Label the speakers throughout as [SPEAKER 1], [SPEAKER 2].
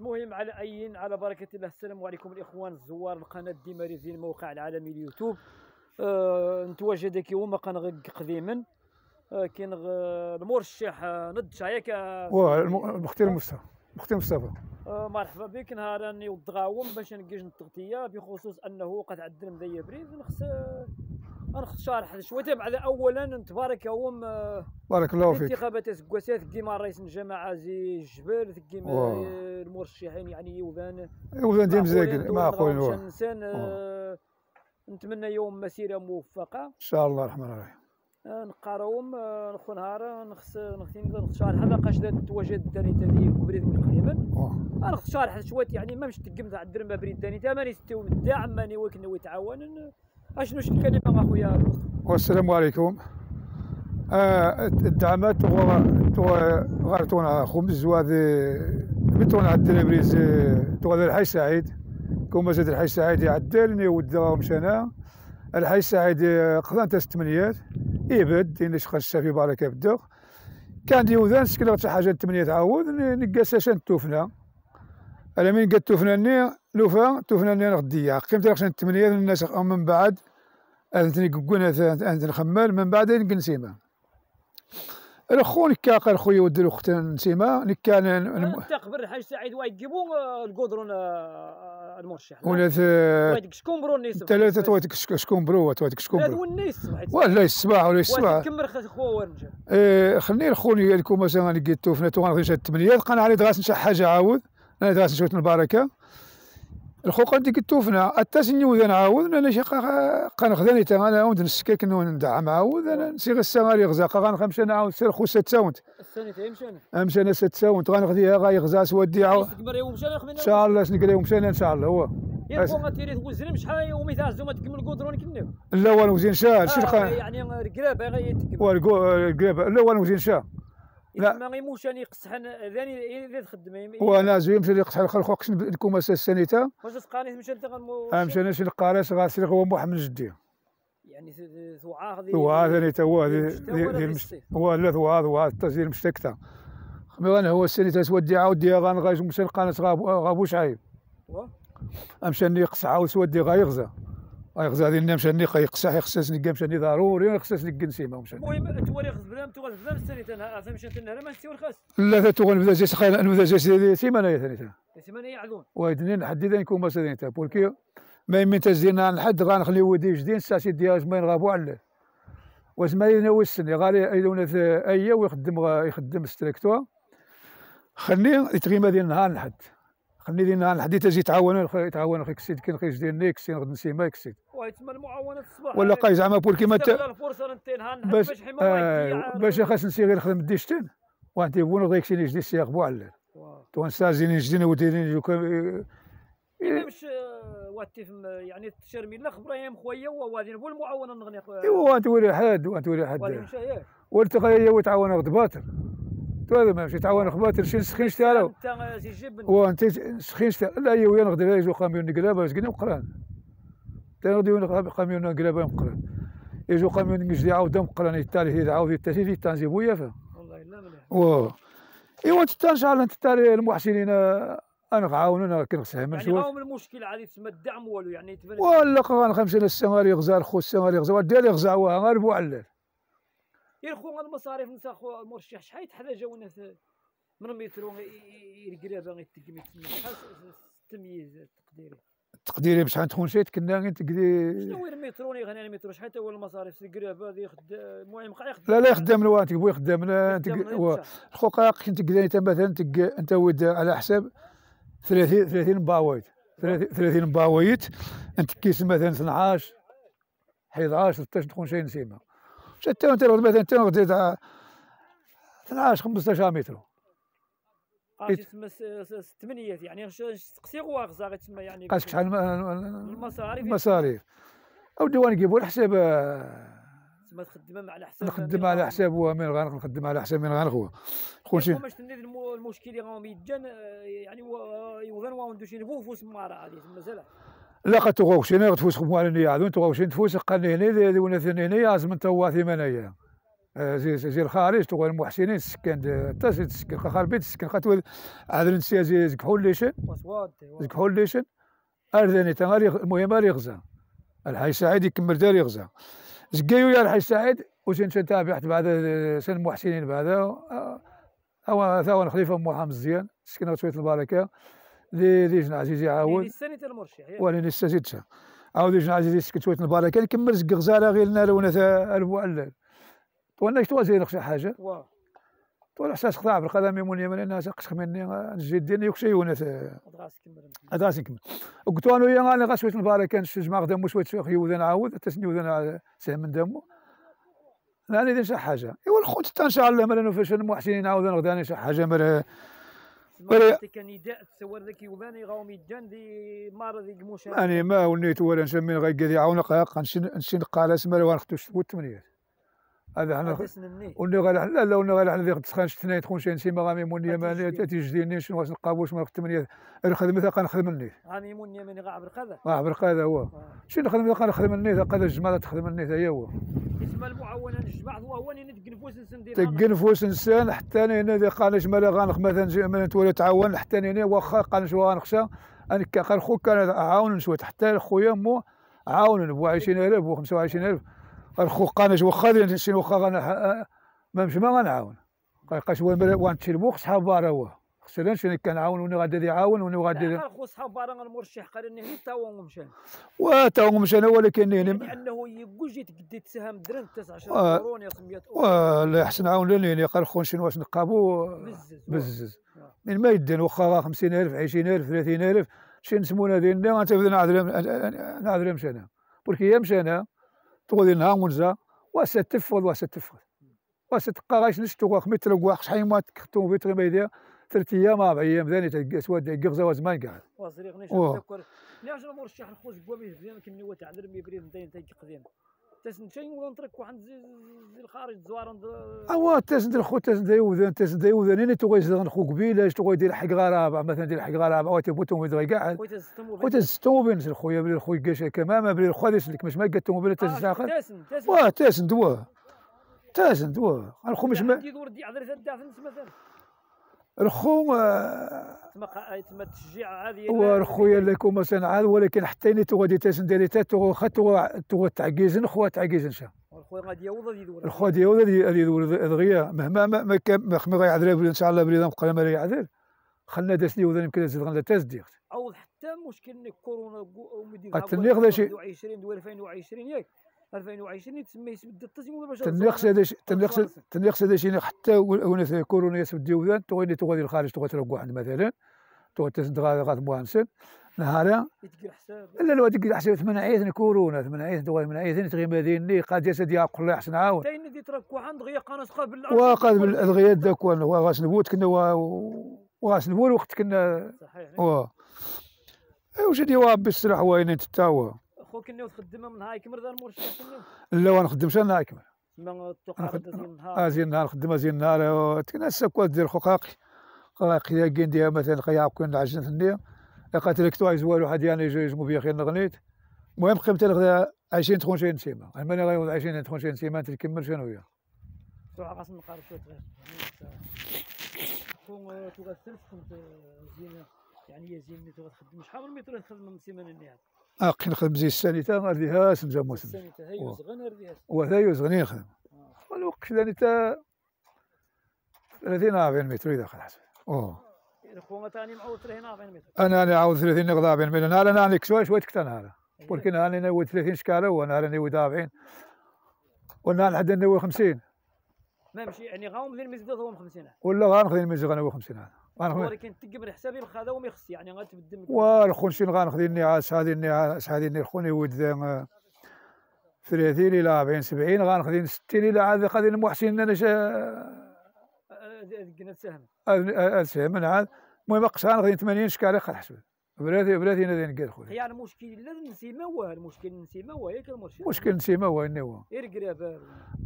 [SPEAKER 1] المهم على اي على بركة الله. السلام عليكم الإخوان الزوار. القناة ديما زين الموقع العالمي اليوتيوب. آه نتواجد كي هما كنغق قديما آه كاين المرشح آه، شايك آه،
[SPEAKER 2] واه الم- المختار مصطفى. المختار مصطفى.
[SPEAKER 1] آه مرحبا بك. نهارا وضغاوم باش نقيج التغطية بخصوص أنه قد عدل مذيا بريد نخص نخص شارح شوية بعد اولا نتبارك يوم آه،
[SPEAKER 2] بارك الله فيك.
[SPEAKER 1] انتخابات سكواسات كيما رئيس الجماعة زي الجبال كيما. المرشحين يعني يوذان
[SPEAKER 2] وذان ديما
[SPEAKER 1] معقولين
[SPEAKER 2] مزاكل
[SPEAKER 1] دول
[SPEAKER 2] معقولين
[SPEAKER 1] نغاو
[SPEAKER 2] واه.
[SPEAKER 1] مشان الانسان آه، نتمنى يوم مسيرة موفقة.
[SPEAKER 2] إن شاء الله الرحمن الرحيم
[SPEAKER 1] آه، نقراوهم آه، نخو نهار نخص نخص نخص هذا قاش تواجد تاني كبريت من قديما
[SPEAKER 2] واه.
[SPEAKER 1] أنا خص شارح شوية يعني ما مش تقمت على الدرم بريد داني تا ماني ستو الدعم ماني ويك نوي تعاون أشنو شي الكلمة أخويا؟
[SPEAKER 2] والسلام عليكم. آه الدعمات غارتونا خبز وهذه بتونا عدل بريز تو الحي سعيد. كوما زاد الحي سعيد يعدلني وداهم مشانا الحي سعيد قضان تستمنيات يبد إن خاص في بركه بدو كان دي وذان سكنا شي حاجة تمنية تعاود نقاس شان توفنا. أنا من قد توفنا ني لوفا توفنا ني غدية. قيمت لك شان تمنية الناس من بعد أنتني قونا أنت نخمل من بعد نسيما الأخو نكا قال خويا ودي الأخت نسيما نكا ن- ن-
[SPEAKER 1] أنت قبل الحاج سعيد ويجيبوا آه، القدرون آه، المرشح.
[SPEAKER 2] ولا ث-
[SPEAKER 1] وايدك شكون برو الناس.
[SPEAKER 2] ثلاثة تواتك شك- شكون برو تواتك شكون
[SPEAKER 1] لا
[SPEAKER 2] برو.
[SPEAKER 1] والناس سمعت
[SPEAKER 2] ولا السباع ولا السباع
[SPEAKER 1] كمل خاص خو ورنجا
[SPEAKER 2] إيه خليني الخوني لكم مثلا أنا قلت توفنا تو غنغيش الثمانية قال علي دغاس نشا حاجة عاود. أنا دغاس نشوت البركة الخو قد قلت توفنا التاسني وذا نعاود أنا شي قا نخذني تا أنا عاود نسكك نو ندعم عاود أنا نسيغ السماري غزاقة غنخمش أنا عاود سير خو ست ساونت
[SPEAKER 1] تاعي مشان
[SPEAKER 2] أمشي أنا ست ساونت غنخديها غايغزا سودي عاود إن شاء الله سنقريو مشينا إن شاء الله هو.
[SPEAKER 1] يلقوا غتيري توزن شحال يومي تاع الزومه تكمل القدرون كناو
[SPEAKER 2] لا والو زين شا شي
[SPEAKER 1] آه، يعني غير يتكمل
[SPEAKER 2] والقريب لا والو زين شا لا.
[SPEAKER 1] ما غيموش اني يقصحن ذاني إذا تخدم
[SPEAKER 2] وأنا زوين مشي لقصح الخلق وقش نكون أساس السنيتا
[SPEAKER 1] واش تقاني مشان تغنمو
[SPEAKER 2] امشي أنا شي القارس غاسير هو محمد جدي
[SPEAKER 1] يعني ث- ثوعاء غادي
[SPEAKER 2] هو هذا تا هو؟ هو لا هو هذا هو مشتكتا خمي أنا هو السنيتا سودي عاود دي غنغايز مشي القناة غابو غابو شعيب
[SPEAKER 1] وا.
[SPEAKER 2] امشي اني يقصح عاود سودي غايغزا غايغزا هذه مشى اني يقصح يخصص نلقى مشى اني ضروري خصص نلقى نسيما مشى
[SPEAKER 1] المهم توري خص بلا توري بلا مستري تنها مشان تنهار ما نسيو الخاص.
[SPEAKER 2] لا تو نبدا جيس خايل نبدا جيس سيمانه يا ثانيتا
[SPEAKER 1] ثمانية يعلون
[SPEAKER 2] وايدنين حديدا يكون مسدين تا بولكي ما يمين تزدين عن حد غنخلي ودي جدين ساسي ديال ما ينغابو عليه. وزمايلنا وسني غالي ايدونا ايا ويخدم يخدم ستريكتوا خلني يتغيما ديال النهار لحد. ديال النهار لحد تجي تعاون يتعاون خي كسيد كاين خي جدين نيك كسيد غد نسيما كسيد.
[SPEAKER 1] وهي تسمى المعاونة الصباح.
[SPEAKER 2] ولا قاي زعما بولكي ما
[SPEAKER 1] استغل
[SPEAKER 2] تا
[SPEAKER 1] الفرصة نتين هان
[SPEAKER 2] باش
[SPEAKER 1] باش
[SPEAKER 2] آه باش خاص نسي غير نخدم ديشتين وانت يبون غيك شي جديد سيغبو عليه تو نستازين جديد وديرين جو كان-
[SPEAKER 1] إلا مش آه، واتي فم- يعني تشرمي لا إبراهيم خويا وغادي نقول المعاونة نغني خويا
[SPEAKER 2] ايوا انت ولي حد وانت ولي حد.
[SPEAKER 1] مشى ياك
[SPEAKER 2] والتقى وتعاون غد باطل تو هذا ما مشي تعاون باطل شي سخين شتالو
[SPEAKER 1] أنت سي جبن
[SPEAKER 2] وانت سخين شتال لا هي ويا نقدر يجو قاميون نقلابه مسكين مقران. تا نغدي قاميون نقلابه مقران. يجو قاميون نجدي عاود مقران يتالي هي عاود يتالي التنزيب ويا فا.
[SPEAKER 1] والله لا مليح
[SPEAKER 2] و. إيوا أنت الله أنت تالي المحسنين أنا غعاوننا كنسهم
[SPEAKER 1] يعني
[SPEAKER 2] شوية.
[SPEAKER 1] راهم المشكل عادي تسمى الدعم والو يعني
[SPEAKER 2] ولا خمسين السماري غزال خو السماري غزال ديال يغزعوها غير بو علال
[SPEAKER 1] يا خو المصاريف نسا خو المرشح شحال يتحتاج ونا من مترو يرقرا باغي تسمى شحال التمييز التقديري
[SPEAKER 2] تقديري بشحال تكون شي كنا انت كدي
[SPEAKER 1] شنو هو المترو؟ غني المترو شحال هو المصاريف؟ القرابه هذه يخد المهم بقى يخدم.
[SPEAKER 2] لا لا يخدم يخدم لا انت
[SPEAKER 1] يخدم
[SPEAKER 2] و-
[SPEAKER 1] غير
[SPEAKER 2] الخوقا كنت كدا انت مثلا انت ود على حساب 30 30 باويت. 30 30 باويت انت كيس مثلا 12 11 13 تكون شي نسيمة. حتى انت لو مثلا غدي تاع 12 15 متر.
[SPEAKER 1] قاش تسمى ثمانيات يعني تقسي غواغزا غتسمى يعني
[SPEAKER 2] قاسك شحال م-
[SPEAKER 1] المصاريف؟
[SPEAKER 2] المصاريف. أو ديوان نجيبو على حساب آه،
[SPEAKER 1] تسمى تخدم على حساب
[SPEAKER 2] نخدم على حساب هو من غنخ نخدم على حساب من غنخو خوشي
[SPEAKER 1] شي باش تندير الم- المشكل؟ اللي راهم يجان آه، يعني هو- يوضن واو ندوشي نفوفوس مارا هذه تسمى زلا
[SPEAKER 2] لا قد تغوشين غتفوس خمو على نيا عدون تغوشين تفوس قال لي هنا ذي ونا ثاني هنا انت هو ثمانية آه، زي زي الخارج تغول المحسنين السكان تزيد السكان خاربيت السكان خاطر عذر نسيا زي زك حوليشن
[SPEAKER 1] وصواد
[SPEAKER 2] زك حوليشن ارداني تغاري المهم يغزا. الحي سعيد يكمل دار يغزا. زكايو يا الحي سعيد وشن تابعت بعد سن المحسنين بعد هو ثاون خليفه محمد مزيان سكن شوية البركة. ذي ذي جنا عزيزي عاود.
[SPEAKER 1] السنة المرشح
[SPEAKER 2] ولين السجدش عاود جنا عزيزي سكن شوية البركة. نكمل زك غزاله غير نار ونا البوعلال وأنا شتو زين شي حاجة؟
[SPEAKER 1] واه
[SPEAKER 2] طول أحساس خضاع بالقدم يمون يمن الناس قش مني نجي ديني يكشي ونث
[SPEAKER 1] أدغاس كمل.
[SPEAKER 2] أدغاس نكمل قلت أنا ويا أنا غاسويت البركة. نشجع دمو شوية شوية يوذن عاود. تسني وذن سهم من دمو. لا أنا شي حاجة. إيوا الخوت إن شاء الله مرة فاش المحسنين عاود. غدا شي حاجة مرة.
[SPEAKER 1] غاوم يدان دي موشا
[SPEAKER 2] اني ما وليت ولا نسمي غير قاعد يعاون قاق نشن قال اسمر ونختو الثمانيات هذا حنا وني غير لا لا وني غير حنا تسخن شتنا تكون شي نسيما غامي مون يماني تيجديني شنو واش نقابوش ما الثمانية الخدمة ثقة نخدم النيت
[SPEAKER 1] غامي مون يماني غا عبر قذا.
[SPEAKER 2] عبر قذا هو. شنو نخدم ثقة نخدم النيت قذا الجمالة تخدم النيت هي هو.
[SPEAKER 1] اسم المعاونة نجمع هو هو نتقنفوس نسن ديال
[SPEAKER 2] تقنفوس نسان حتى أنا هنا قالش مالا غانخ مثلا مثلا تولي تعاون حتى أنا واخا قالش غانخشى أنا كان خوك كان عاون شوية حتى خويا مو عاون ب 20000 و 25000 الخو قانش واخا نسين واخا غانا ما مش ما غنعاون. قاش وان تشربو صحاب بارا هو. خصنا شنو كنعاون وني غادي يعاون وني غادي
[SPEAKER 1] خو صحاب بارا المرشح قال انه تا هو مشان.
[SPEAKER 2] وا تا هو مشان ولكن
[SPEAKER 1] لأنه يقول جيت قدي تساهم درهم 19 قرون يا 100
[SPEAKER 2] ولا يحسن عاون لي قال خو شنو واش نقابو؟ بزز من ما يدين واخا 50000 20000 30000 شي نسمونا ديالنا انت نعذر نعذر مشانا برك هي مشانا تقول لنا ونزا وستفض وستفض وستبقى غايش نشتو متر وخ شحال ما تكتو في تري ثلاث أيام أربع أيام ثاني سواد قغزه وزمان قاعد.
[SPEAKER 1] وصريغ نتذكر نعرف المرشح الخوز قوامي زين كني هو تعذر مي بريد نتاي نتاي قديم تسن شي نترك واحد زي الخارج زوار
[SPEAKER 2] أوا تسن الخو تسن دايوذان تسن دايوذان أنا تو خو قبيلة تو غيدير حق غرابه مثلا دير حق أو ويدغي قاعد خويا تستمو بين خويا بلي خويا كاش كما بلي خويا يسلك مش ما تسن واه تسن دوا الخو مش ما
[SPEAKER 1] يدور دي عذر مثلا
[SPEAKER 2] الخو
[SPEAKER 1] تما تما تشجيع هذه
[SPEAKER 2] هو خويا لكم مثلا عاد ولكن حتى ني تو غادي تسندري تا تو خطو تو تعكيزن خو تعكيزن شا.
[SPEAKER 1] الخويا غادي يوض يدور.
[SPEAKER 2] الخويا ديال غادي يدور دغيا مهما ما ما ما غيعذر إن شاء الله بلي بقى ما يعذر. خلنا داس لي وذا يمكن تزيد غنلا تزديق
[SPEAKER 1] عوض حتى مشكل كورونا
[SPEAKER 2] قتلني غدا شي.
[SPEAKER 1] 2020 2020 ياك. 2020 تسمى يسبد التصميم باش
[SPEAKER 2] تنقص هذا تنقص تنقص هذا شي حتى وانا كورونا يسبد ديوذان تغني تغادي الخارج تغادي تروق واحد مثلا تغادي تسد غاد موانسن نهارا لا لا يتقل حساب ثمان عيث كورونا ثمان عيث تغادي من عيث تغي مديني قاد يسد يا قل احسن عاون.
[SPEAKER 1] تاين دي ترك واحد دغيا قناص قابل
[SPEAKER 2] وقاد الغيا داك وغاس نبوت كنا وغاس نبول وقت كنا
[SPEAKER 1] صحيح.
[SPEAKER 2] و واش ديوا بالسلاح وين تتاوى
[SPEAKER 1] خو كنا تخدم من هاي كمر ذا المرشح
[SPEAKER 2] لا ما نخدمش أنا كمر
[SPEAKER 1] ما تقعد زين
[SPEAKER 2] النهار زين النهار نخدم زين النهار تكنا كوا دير خقاقي خقاقي يا كين ديال مثلا خيا كون عجن ثنيا قاتلك تو زوال واحد يعني يجمو بيا خير نغنيت. المهم قيمت الغدا 20 تخونشين نسيما الماني غيوض 20 تخونشين نسيما تكمل شنو هي؟
[SPEAKER 1] صراحة خاص نقارب شوية غير كون تغسل كنت زين يعني يا زين تخدم. شحال من متر تخدم من سيمانة النهار
[SPEAKER 2] اقي نخدم زي السانيتا غارديها سنجا موسم
[SPEAKER 1] السانيتا هي يوزغن غارديها
[SPEAKER 2] وهذا يوزغني نخدم. الوقت ثاني تا 30 40 متر اذا خلاص أوه.
[SPEAKER 1] خونا ثاني معود 30 40 متر.
[SPEAKER 2] أنا أنا عاود 30 نقضى 40 متر. أنا أنا نك شوي شوي تكتن هذا ولكن أنا نوي 30 شكالة وأنا أنا نوي 40 وأنا لحد نوي 50
[SPEAKER 1] ما مشي يعني غاهم ذي المزيد هو 50
[SPEAKER 2] ولا غنخذ المزيد غنوي 50 هذا
[SPEAKER 1] ولكن تقبل حسابي الخذا وما يخص يعني غتبدل
[SPEAKER 2] والخون شنو غنخذ النعاس هذه النعاس هذه اللي خوني ود 30 إلى 40 70 غنخذ 60 إلى عاد غادي المحسن
[SPEAKER 1] أنا سهم
[SPEAKER 2] السهم عاد. المهم غنخذ 80 شكال حسب بلاتي بلاتي أنا نقال خويا.
[SPEAKER 1] يعني المشكل لا نسيما هو المشكل نسيما هو ياك المرشد
[SPEAKER 2] مشكل نسيما هو هو.
[SPEAKER 1] غير قرابه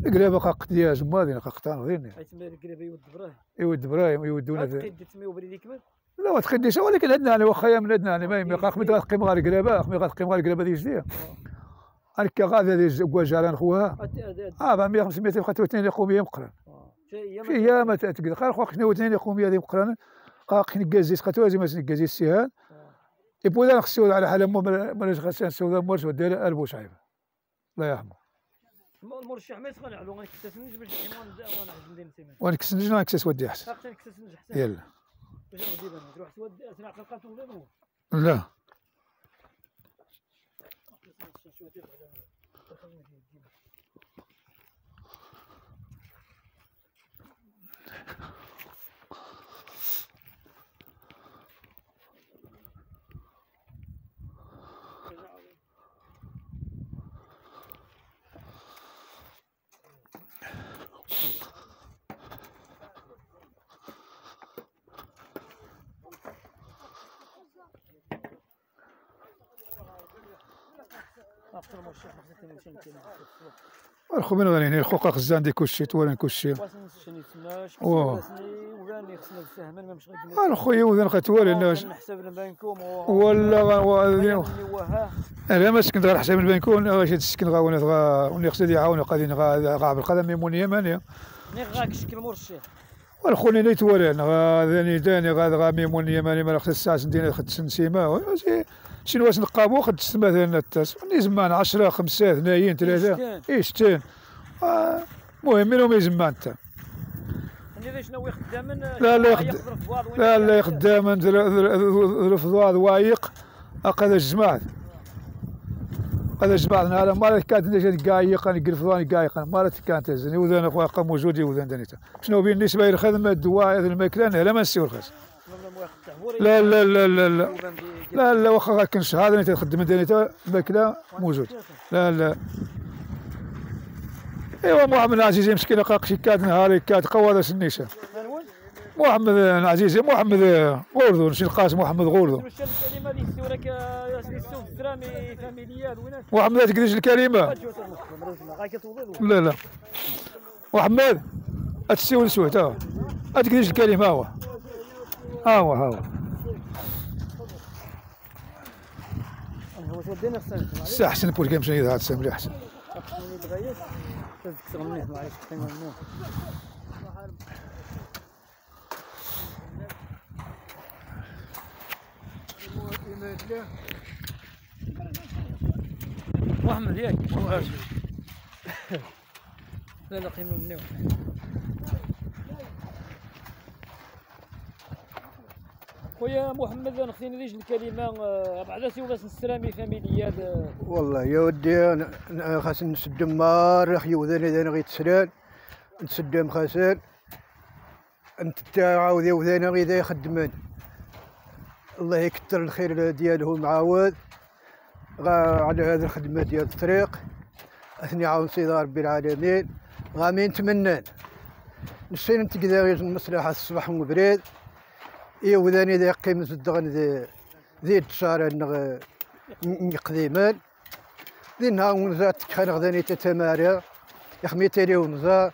[SPEAKER 2] القرابة قاق دياز ما دينا قاقتان غيرني
[SPEAKER 1] حيت القرابة يود براهيم
[SPEAKER 2] يود براهيم يودونا
[SPEAKER 1] تقد تسمي وبريدي كبر
[SPEAKER 2] لا ما تقديش ولكن عندنا أنا واخا من عندنا أنا ما يمي قاق مي غتقيم غير القرابة مي غتقيم غير القرابة ديال جديه هكا غادي هذه كواجاران خوها آه 400 500 يبقى اثنين يقوميه
[SPEAKER 1] هي ما
[SPEAKER 2] في أيام تقدر قال خوك شنو اثنين يقوميه هذه مقرن. قاق نكازي سقطوا زي ما نكازي السيهان يبغوا ذا خصو على حال مو مرج غسان سودا مرج ودير البو شعيب الله يرحمه.
[SPEAKER 1] الم- المرشح ما يسخن علو غنكتسنج باش الحيوان دا وأنا عند ندير نسيمان
[SPEAKER 2] وانا كسنجنا نكسس ودي أحسن.
[SPEAKER 1] ساقتين كتسنج حسن
[SPEAKER 2] يلا.
[SPEAKER 1] باش غادي يبان تروح تود اثناء قلقات ولا نور
[SPEAKER 2] لا
[SPEAKER 1] اخر المرشح خصني نمشي نتكلم
[SPEAKER 2] الخو من غني الخوقا خزان ديك كلشي توالين كلشي
[SPEAKER 1] واسن شني تسناش
[SPEAKER 2] واه.
[SPEAKER 1] واسني وغاني خصنا السهم ما مش غادي
[SPEAKER 2] الخو يوذن قتوالي الناس
[SPEAKER 1] نحسب البنكوم
[SPEAKER 2] ولا
[SPEAKER 1] وها
[SPEAKER 2] أنا ما سكنت غير حساب البنكون واش تسكن غا وني غا خصني يعاون قادين غا بالقدم يمون يمانية
[SPEAKER 1] ني غاك شكل مرشح
[SPEAKER 2] والخوني نيت ولان غا ذاني داني غا ميمون يماني ما خص الساعة سندين خد سنسيما شنو واش نقابو خد مثلا التاس. ني زمان 10 5 2 3 اي 60 آه، المهم منهم يزمان انت لا، لا يخد- لا لا خدام رفضوا هذا وايق. هذا الجماعة. هذا الجماعة. أنا ما كانت نجي قايق أنا قرف ثواني قايق. أنا ما كانت زين. وذن أخويا قام موجودي وذن دنيتا شنو بالنسبة للخدمه الدواء هذا المكلان لا ما نسيو الخاص لا لا لا لا لا. لا لا واخا هذا انت تخدم دنيتا الماكله موجود. لا لا. ايوا محمد عزيزي مسكين قاق شي كاد نهاري كاد قوى هذا سنيشه محمد عزيزي محمد غوردون شي القاسم محمد غوردون
[SPEAKER 1] اللي وين
[SPEAKER 2] محمد تقدرش
[SPEAKER 1] الكلمة.
[SPEAKER 2] لا لا. محمد أتسيو السويت آه اتقدرش الكلمة هو. هو ها هو.
[SPEAKER 1] هو تودينا خصنا
[SPEAKER 2] سا احسن بور كيمشي هذا السا مليح
[SPEAKER 1] أحسن. محمد ياك لا لا قيمة مني خويا محمد أنا خصني ندير الكلمة آه، بعدا باش نسرامي فاميليال آه،
[SPEAKER 3] والله يا ودي أنا- أنا خاص نسدم مار أخي وذاني أنا غير تسران نسدم خاسر. أنت تعاود وذاني غير ذا يخدمن الله يكثر الخير ديالهم معاود غا على هذه الخدمة ديال الطريق. أثني عاون سيدي ربي العالمين. غامي نتمنى. نسين نتقدر المصلحة الصباح وبريد إيه وذاني ذا قيمة الدغن ذي ذي التشارة نغ قديما ذي نهار ونزات كان غداني تتمارى يخمي تالي ونزا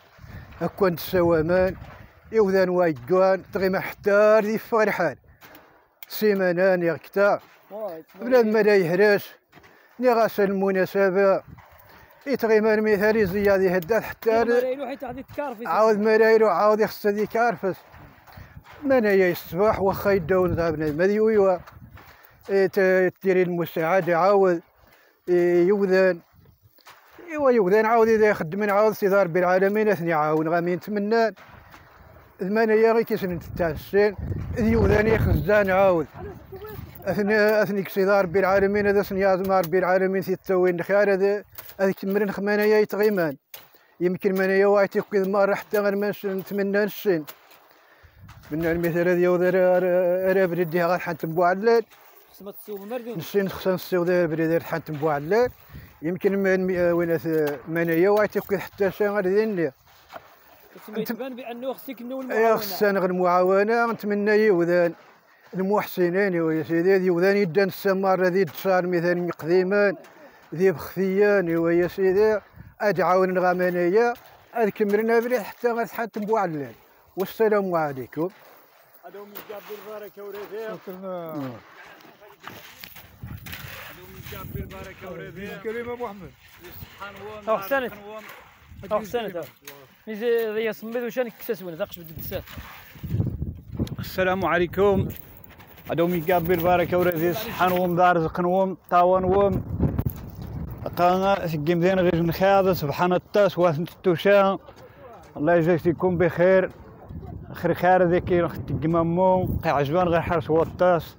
[SPEAKER 3] هكوان تساوامان يوذان وايقوان تغيما حتى ذي فرحان. سيمانان يغكتا بلاد ما لا يهراش ني غاس المناسبة. يتغيما مثالي زيادة هدات حتى عاود ما عاود يخص هذيك عارفس من هي الصباح واخا يداو ذهبنا المذيويوا تديري المساعدة عاود إيه، يوذان. ايوا يوذان عاود إذا يخدم عاود سي دار بالعالمين أثني عاون غامي نتمنى. يا غي كيسن إذ يوذان يخزان عاود. اثني أثني كسي دار بالعالمين هذا سنياز مار بالعالمين في التوين خيار هذا هذا كمرن خمانية يتغيمان. يمكن من يوايتي كل مرة حتى غير ما نتمنى نشين. من المثال هذا يوذر أنا بريدي غير حتى بوعلال
[SPEAKER 1] خصنا تسوق المردين
[SPEAKER 3] نشين خصنا نسيو ذا بريدي حتى بوعلال يمكن من وين من يوايتي كل حتى شي غير ذين
[SPEAKER 1] يتبان بأنه خصك نو
[SPEAKER 3] يا
[SPEAKER 1] المعاونه
[SPEAKER 3] خصنا غير المعاونة. نتمنى يوذان المحسنين يا سيدي. يوذان يدان السمار ذي تصار مثلا قديما ذي بخفيان ويا سيدي. أدعون غامانية أذكمرنا بريح حتى غير حتى بوعلال والسلام عليكم.
[SPEAKER 1] هذا من جاب البركه وريفير
[SPEAKER 2] شكرا كريم أبو أحمد.
[SPEAKER 1] أو حسنت أو حسنت ميزي ذي صميد وشان كساس وين ذاقش بدي دسات
[SPEAKER 4] السلام عليكم. أدومي قابل بارك ورزي صحان وم دار زقنوم طاون وم قانا سقيم ذين غير سبحان التاس واثن التوشا الله يجزيكم بخير. خير خير ذيك نخت قمامو عجبان غير حرس والتاس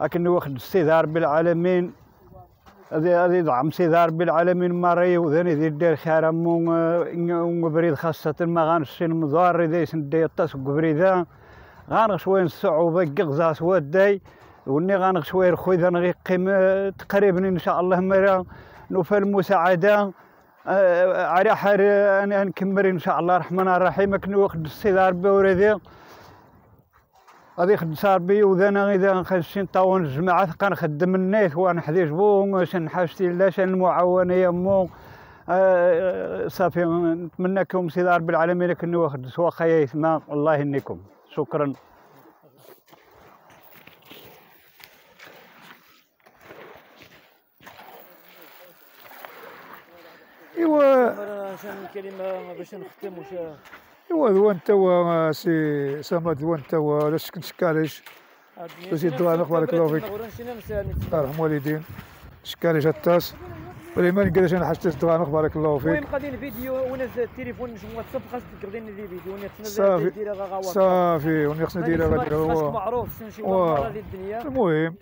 [SPEAKER 4] لكن واخد السيد رب العالمين هذه هذه دعم سيد رب العالمين ماري وذني ذي الدير خير مو بريد خاصة ما غانشين مضار ذي سندي التاس وقبريدا غانغ شوي الصعوبة قغزا سوداي وني غانغ شوي الخوي ذا نغي قيم تقريبا إن شاء الله مرة. نوفى المساعدة. على حر أنا نكمل إن شاء الله. الرحمن الرحيم. كنو واخد السيدار بوريدي غادي خد صاربي وذانا إذا خشين طاون الجماعة كان خدم الناس وأنا حديش بو. شن حاجتي لا شن المعاونة يمو آه، صافي. نتمنىكم سيدي رب العالمين كنو واخد سوا خيا الله يهنيكم شكرا.
[SPEAKER 2] إيوا.
[SPEAKER 1] عشان كلمة باش نختم وش
[SPEAKER 2] إيوا ذوان توا سي سامد ذوان توا لا شك نشكاليش وزيد الدعاء بارك الله فيك. الله يرحم والدين. شكاليش التاس وليمان قداش أنا حاجة الدعاء بارك الله
[SPEAKER 1] المهم
[SPEAKER 2] فيك
[SPEAKER 1] قاعدين فيديو وأنا التليفون مش واتساب خاصك تقضيني لي فيديو
[SPEAKER 2] صافي.
[SPEAKER 1] تنزل دير غا
[SPEAKER 2] صافي. وني خصنا نديرها غادي هو
[SPEAKER 1] معروف شنو شي هذه الدنيا.
[SPEAKER 2] المهم.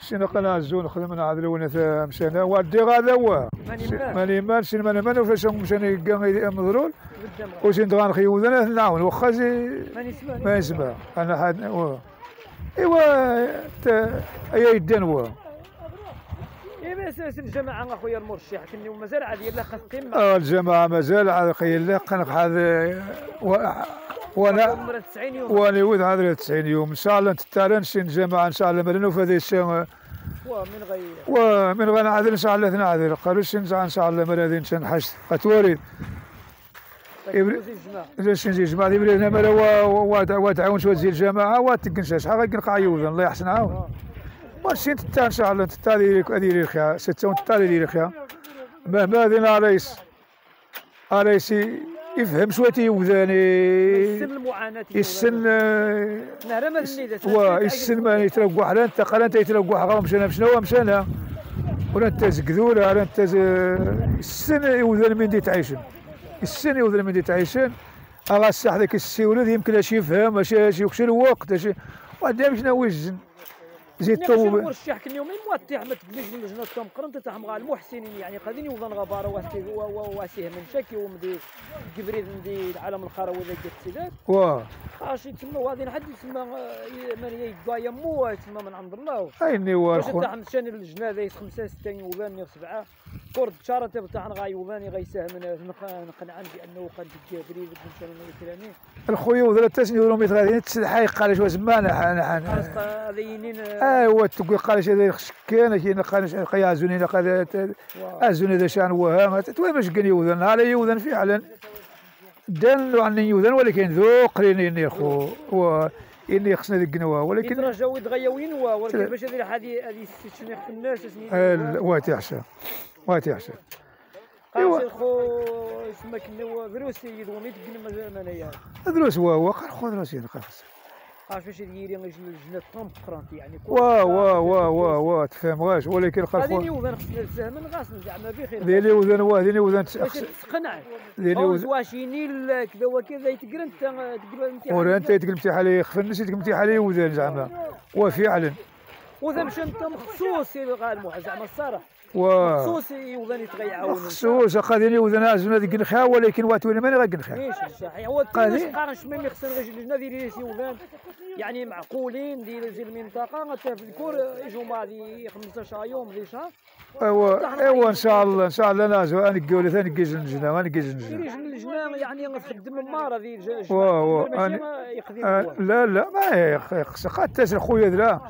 [SPEAKER 2] شينا قناة الزون خدمنا هذا الون مشينا. وادي غادا هو.
[SPEAKER 1] ماني مان
[SPEAKER 2] شي ماني مان وفاش مشاني كان مضرول وشي ندغان خيوذنا نعاون. واخا
[SPEAKER 1] ماني
[SPEAKER 2] ما يسمع؟ أنا حد. إيوا تا اي يدان هو
[SPEAKER 1] بس الجماعة أخويا المرشح كني ومازال عاد يلا خاص قمة.
[SPEAKER 2] آه الجماعة مازال خيل لا قنق هذا. وأنا
[SPEAKER 1] عمرها 90 يوم.
[SPEAKER 2] وأنا يود هذا 90 يوم. إن شاء الله نتتالن شي جماعة إن شاء الله مرنو في هذه الشيء.
[SPEAKER 1] واه من غير.
[SPEAKER 2] ومن غنى عادل إن شاء الله ثنعذر قالوا شي إن شاء الله مرادين شنحش قتوري إبري-
[SPEAKER 1] وزير الجماعة.
[SPEAKER 2] ليش نجي يبري هنا مالا وتعاون شوية زي الجماعة. وتقنش شحال يوزن. الله يحسن عاون. ماشي انت ان شاء الله انت هذه هذه ريخيا ستة وانت هذه ريخيا مهما ذينا رئيس؟ رئيس يفهم شوية يوذاني
[SPEAKER 1] السن المعاناة
[SPEAKER 2] السن
[SPEAKER 1] نهر ما النيدة
[SPEAKER 2] وا السن ما يتلقوا حلا أنت قال أنت يتلقوا حلا مشينا مشينا ومشينا ولا أنت زقذولا ولا أنت السن يوذن من دي تعيشن. السن يوذن من دي تعيشن. اغا الساح ذاك السي ولد يمكن اش يفهم اش اش يكشر الوقت اش وعندها شنو وجن زيد
[SPEAKER 1] نقش
[SPEAKER 2] تو
[SPEAKER 1] المرشح كن يومين مواتح ما تقليش من لجنة كم قرنت تاعهم غا المحسنين يعني قادين يوضن غبارة واسيه واسيه من شكي ومدي قبريد مدي العالم الخروي ذا جت سيدات
[SPEAKER 2] وا.
[SPEAKER 1] اش يتسمى وهذه حد يتسمى آه، من يقا يمو يتسمى من عند الله
[SPEAKER 2] عيني
[SPEAKER 1] واش
[SPEAKER 2] والخون
[SPEAKER 1] تاع مشان اللجنة ذا خمسة ستة يوضاني سبعة؟ كرد شارة تاعنا غا يوضاني غيساهم نقنعان بأنه قد قبريد مشان الكلامي
[SPEAKER 2] الخويا وذا تسني ولو مثل هذه تسدحاي قال شو زمان. حنا
[SPEAKER 1] خلاص
[SPEAKER 2] حنا
[SPEAKER 1] هذا ينين
[SPEAKER 2] ايوا تقول قال شي هذا شكان كي نقاش قيا زوني قال أزوني ذا شان وهام. توي باش قال يوذن. على يوذن فعلا. دان عني يوذن ولكن ذو قرين اني خو و إني خصنا القنوة. ولكن
[SPEAKER 1] يترجاو يتغيوين ولكن باش هذه هذه هذه شنو في الناس
[SPEAKER 2] عشا
[SPEAKER 1] قاش
[SPEAKER 2] إيوا.
[SPEAKER 1] الخو اسمه كنوا دروس يدوم يتقن مازال منايا
[SPEAKER 2] دروس هو هو قال خو دروس يعني قال خص.
[SPEAKER 1] عارف باش يديري الجنة طم قرانتي يعني.
[SPEAKER 2] وا وا وا وا وا تفهم غاش ولكن قال
[SPEAKER 1] هذه
[SPEAKER 2] خو
[SPEAKER 1] يوذن خصنا السهم غاسن زعما بخير.
[SPEAKER 2] ذي اللي وذن وا ذي اللي وذن
[SPEAKER 1] تقنع فوز
[SPEAKER 2] وذن
[SPEAKER 1] واشيني كذا وكذا يتقرن انت تقول انت
[SPEAKER 2] ورا انت تقول امتحان يخفى الناس تقول امتحان يوذن زعما. وفعلا
[SPEAKER 1] وذا مشى انت مخصوص يلغى المح زعما الصراحه
[SPEAKER 2] و
[SPEAKER 1] مخصوص يوذن يتغيعون
[SPEAKER 2] خصوص قادين يوذن ازنا ذيك الخا ولكن واتوني ماني غا نخا
[SPEAKER 1] ليش صحيح. هو؟ قارنش ما يخصنا غير اللجنة ديال يوفان يعني معقولين ديال زي المنطقة غتفكر يجوا بعض 15 يوم ذي شهر.
[SPEAKER 2] أيوا أيوا إن شاء الله إن شاء الله نازو أنا قولي ثاني كيز نجنا ما نكيز نجنا
[SPEAKER 1] يجي اللجنة يعني غتخدم ماره ذي الج-
[SPEAKER 2] وا- وا،
[SPEAKER 1] ماشي
[SPEAKER 2] أنا-
[SPEAKER 1] ما يقضي هو.
[SPEAKER 2] لا لا ما يخص قاتاس خويا ذرا.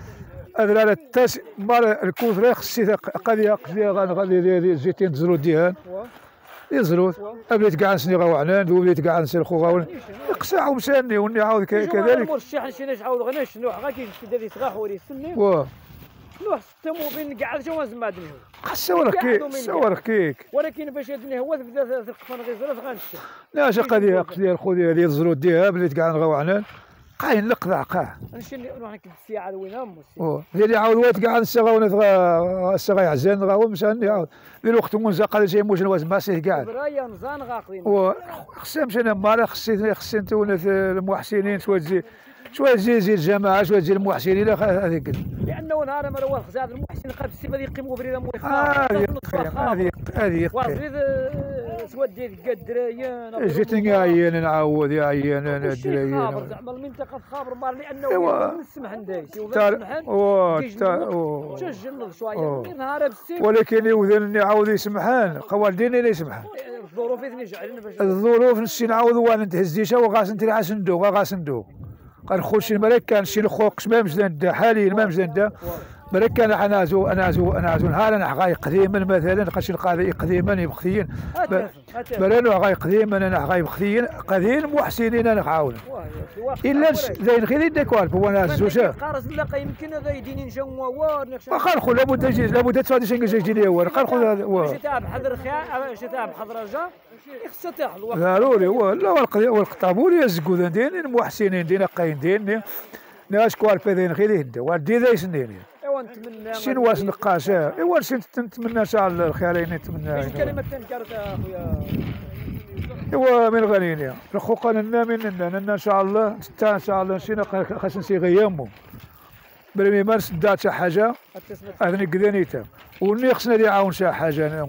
[SPEAKER 2] ذرا لا تاس مار الكوثرة خصي قضية قضية غادي زيتين تزرو ديهان يزرو بديت كاع نسني غا وعنان وبديت كاع نسير خو غاون يقسع ومساني وني عاود كذلك.
[SPEAKER 1] المرشح شي ناس عاود غنى شنو غا كي ذي تغاح وري سني نوح ستمو بين كاع الجواز ما دنيا.
[SPEAKER 2] صور كيك صور كيك
[SPEAKER 1] ولكن باش هاد هو بدا ثقفان غيزرات غنشتي
[SPEAKER 2] لا شا قضيه قضية الخذيه هذه الزرود ديالها بليت كاع نغاو عنان. قاين لقضع قاع
[SPEAKER 1] نمشي نروح نكد الساعة وين هم
[SPEAKER 2] ديالي عاود وقت كاع السغا ونثغا السغا يعزل نغاو مشان يعاود ديال الوقت ونزا قال شي موج نواز ماسيه كاع
[SPEAKER 1] برايا نزان غاقدين
[SPEAKER 2] و خصها مشى أنا مالا خصني خصني نتونث المحسنين شوية تزيد شوية تزيد زيد الجماعة شوية تزيد المحسنين هذيك.
[SPEAKER 1] لأنه نهار ما روى الخزاد المحسن قاد السيما يقيموا بريده موي
[SPEAKER 2] هذه هذه هذه
[SPEAKER 1] ديال الدريان
[SPEAKER 2] جيتني عيان نعاود يا عيان أنا
[SPEAKER 1] خابر
[SPEAKER 2] الدراري
[SPEAKER 1] زعما المنطقة خابر مار لأنه
[SPEAKER 2] إيوا.
[SPEAKER 1] من السمح ندايس
[SPEAKER 2] أوه.
[SPEAKER 1] تجنب شوية. نهار بالسيف
[SPEAKER 2] ولكن يوذن عاود يسمحان. قوالدين اللي يسمحان.
[SPEAKER 1] الظروف إذن يجعلنا باش
[SPEAKER 2] الظروف نسي نعاود وأنا نتهزيشا وغاس نتري صندوق غا صندوق قال خوش الملك كان شي الخوق ما مزدان حاليا ما مزدان ملك أنا زو أنا زو أنا زو نهار أنا غاي قديما مثلا قاش القاضي قديما يبخثين برانو غاي قديما أنا غاي بخثين قديم محسنين أنا عاون إلا زين خير يدك والف وأنا زوجا
[SPEAKER 1] قارس لا يمكن هذا يديني نجوا وار
[SPEAKER 2] قال خو لابد يجي لابد تفادي شي يجي هو. قال خو هذا
[SPEAKER 1] شتاع بحضر خيا شتاع بحضر رجا خصها تاخذ الوقت
[SPEAKER 2] ضروري هو. لا والقضية والقطابول يزقود دين المحسنين دين قاين دين ناش كوال بيدين خير يهدى والدي ذا يسنين
[SPEAKER 1] ايوا نتمنى.
[SPEAKER 2] شين واس نقاشا ايوا شين نتمنى إن شاء الله الخيالين
[SPEAKER 1] باش
[SPEAKER 2] نتمنى
[SPEAKER 1] كلمة تنكرت أخويا؟
[SPEAKER 2] إيوا من غنينيا الخوقا لنا مننا إن شاء الله. حتى إن شاء الله نسينا خاص نسي غيامو برمي مارس دات شي
[SPEAKER 1] حاجة
[SPEAKER 2] أذني كذانيتا وني خصنا اللي يعاون شي حاجة أنا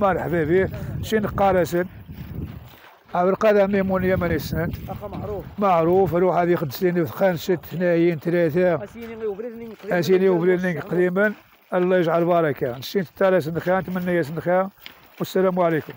[SPEAKER 2] مرحبا به شي نقارسن عبر ميمون يمني السند
[SPEAKER 1] معروف.
[SPEAKER 2] معروف روح هذه خد سنين خان ست ثنايين ثلاثة. أسيني وبلينك قديما الله يجعل بركة نسيت التالي سنخان تمنى يا سنخان والسلام عليكم.